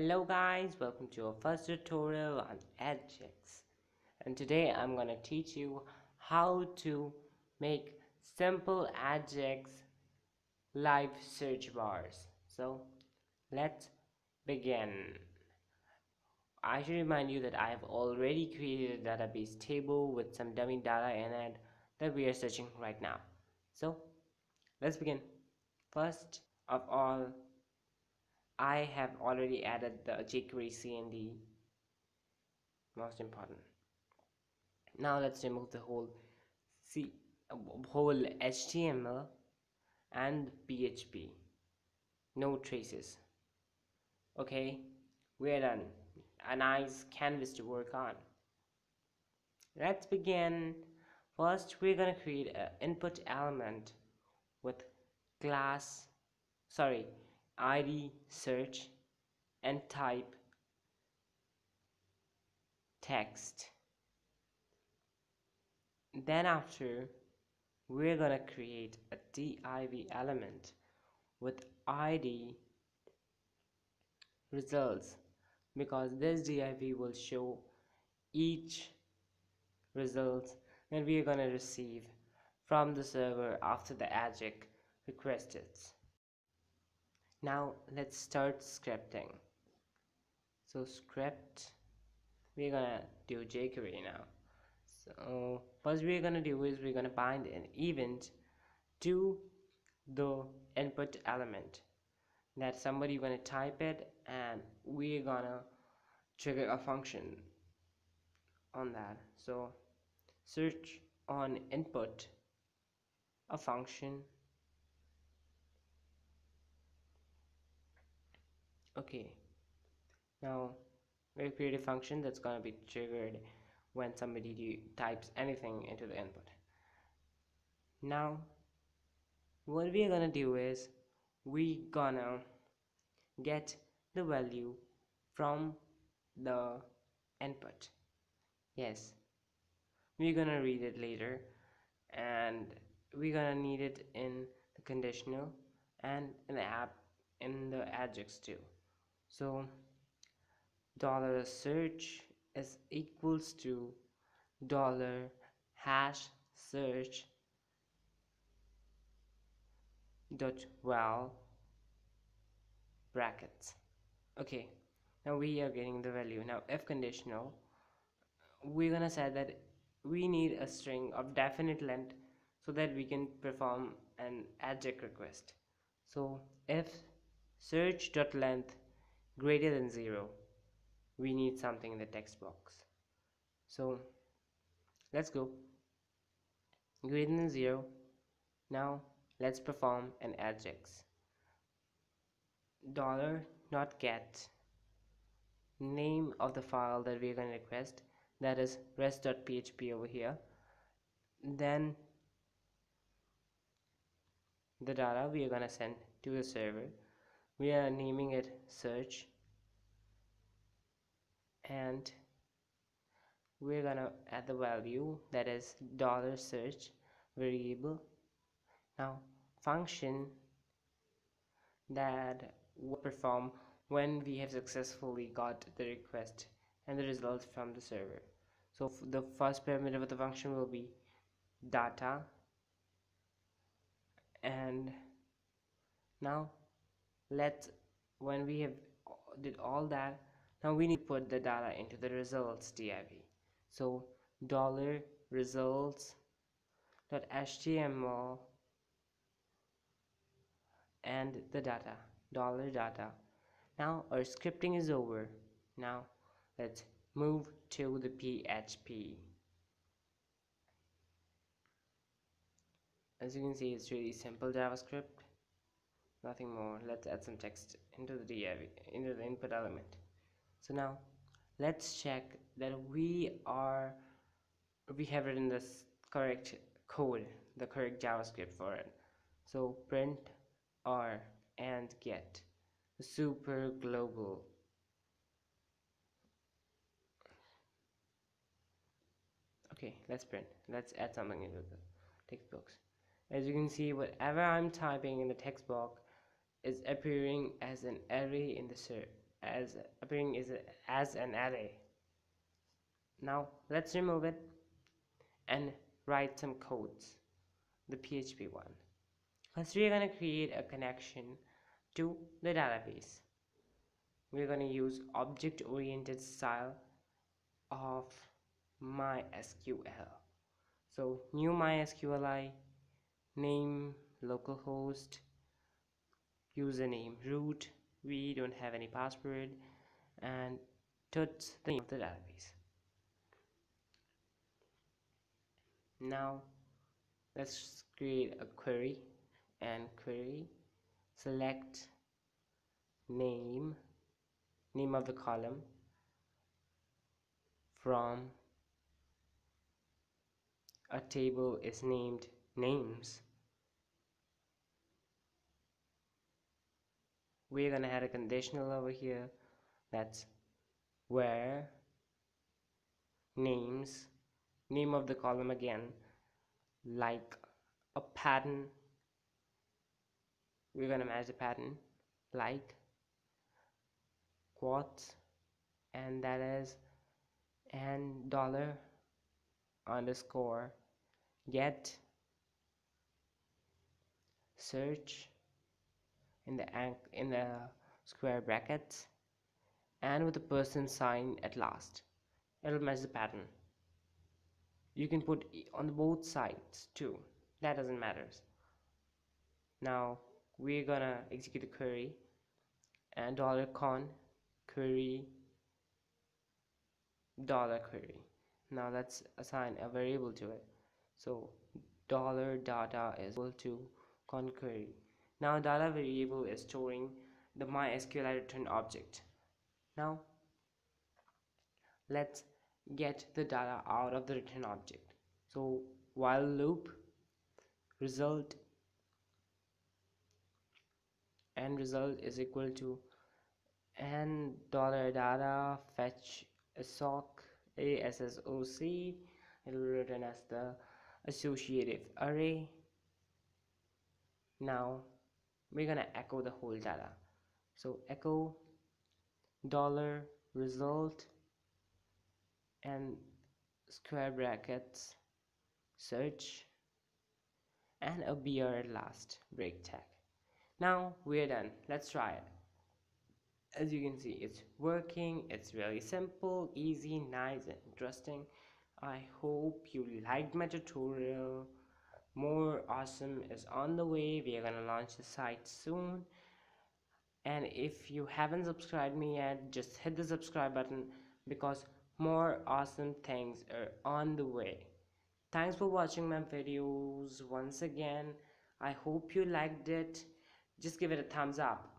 Hello guys, welcome to our first tutorial on Ajax and today I'm gonna teach you how to make simple Ajax live search bars. So let's begin. I should remind you that I have already created a database table with some dummy data in it that we are searching right now. So let's begin. First of all I have already added the jQuery CDN most important. Now let's remove the whole C whole HTML and PHP no traces. Okay we're done. A nice canvas to work on. Let's begin. First we're gonna create an input element with class sorry id search and type text. Then after we're gonna create a div element with id results because this div will show each results that we are gonna receive from the server after the AJAX requested now let's start scripting. So script we're gonna do jQuery now. So first we're gonna do is we're gonna bind an event to the input element. That somebody gonna type it and we're gonna trigger a function on that. So search on input a function okay. Now we create a function that's gonna be triggered when somebody types anything into the input. Now what we are gonna do is we gonna get the value from the input. Yes. We're gonna read it later and we're gonna need it in the conditional and in the app in the Ajax too so dollar search is equals to dollar hash search dot val brackets. Okay now we are getting the value. Now if conditional we're gonna say that we need a string of definite length so that we can perform an AJAX request. So if search dot length greater than 0 we need something in the text box. So let's go. Greater than 0 now let's perform an AJAX dollar not get. Name of the file that we're going to request. That is rest.php over here. Then the data we are going to send to the server we are naming it search. And we're gonna add the value that is dollar search variable. Now function that will perform when we have successfully got the request and the result from the server. So the first parameter of the function will be data. And now let's when we have did all that now we need to put the data into the results div. So dollar results dot html and the data dollar data. Now our scripting is over. Now let's move to the php as you can see it's really simple javascript nothing more. Let's add some text into the into the input element. So now let's check that we are we have written this correct code the correct javascript for it. So print r and get super global. Okay let's print. Let's add something into the text box as you can see whatever I'm typing in the text box is appearing as an array in the as appearing is as an array. Now let's remove it and write some codes the PHP one. First we're going to create a connection to the database. We're going to use object oriented style of MySQL. So new MySQLi name localhost username root we don't have any password and tuts the name of the database. Now let's create a query and query select name name of the column from a table is named names we're gonna add a conditional over here. That's where names name of the column again like a pattern. We're gonna match the pattern like quotes and that is and dollar underscore get search in the in the square brackets and with the person sign at last. It'll match the pattern. You can put on both sides too. That doesn't matter. Now we're gonna execute the query and dollar con query dollar query. Now let's assign a variable to it. So dollar data is equal to con query now data variable is storing the MySQL return object. Now let's get the data out of the return object. So while loop result and result is equal to and dollar data fetch assoc assoc it will return as the associative array. Now we're gonna echo the whole data. So echo dollar result and square brackets search and a at last break tag. Now we're done. Let's try it. As you can see it's working. It's really simple easy nice and interesting. I hope you liked my tutorial more awesome is on the way. We are gonna launch the site soon. And if you haven't subscribed me yet just hit the subscribe button because more awesome things are on the way. Thanks for watching my videos once again. I hope you liked it. Just give it a thumbs up